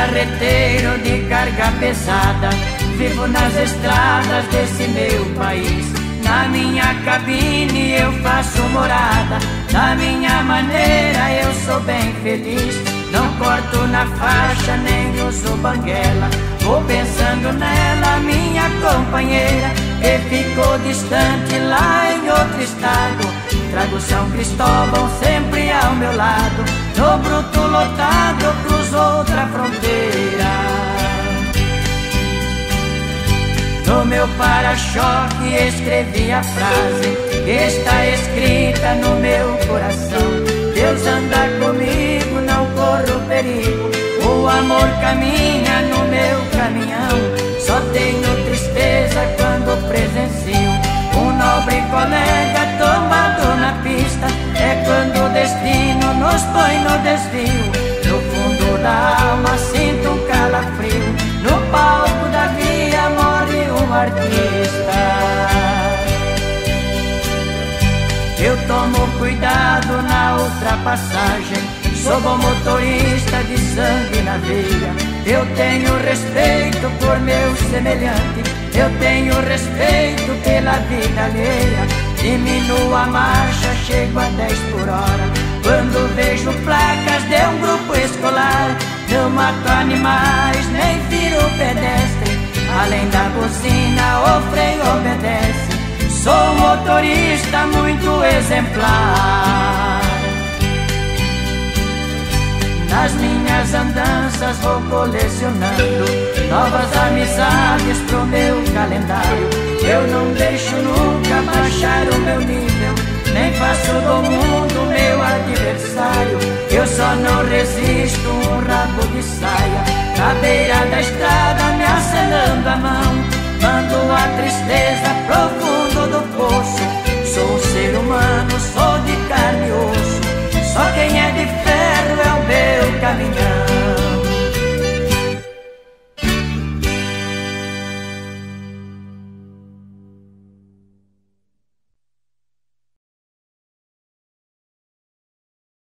carreteiro de carga pesada. Vivo nas estradas desse meu país. Na minha cabine eu faço morada. Da minha maneira eu sou bem feliz. Não corto na faixa nem uso banguela. Vou pensando nela, minha companheira, que ficou distante lá em outro estado. Trago São Cristóvão sempre ao meu lado. No bruto lotado, No meu para-choque escrevi a frase que está escrita no meu coração. Deus anda comigo, não corro perigo. O amor caminha no meu caminhão. Só tenho tristeza quando presencio um nobre colega tomado na pista. É quando o destino nos põe no desvio. Tomo cuidado na ultrapassagem. Sou bom motorista de sangue na veia. Eu tenho respeito por meu semelhante. Eu tenho respeito pela vida alheia. Diminuo a marcha, chego a 10 por hora. Quando vejo placas de um grupo escolar, não mato animais, nem viro pedestre. Além da buzina, o freio obedece. Motorista muito exemplar. Nas minhas andanças vou colecionando novas amizades pro meu calendário. Eu não deixo nunca baixar o meu nível, nem faço do mundo meu adversário. Eu só não resisto um rabo de saia na beira da estrada me acenando a mão. Mando a tristeza pro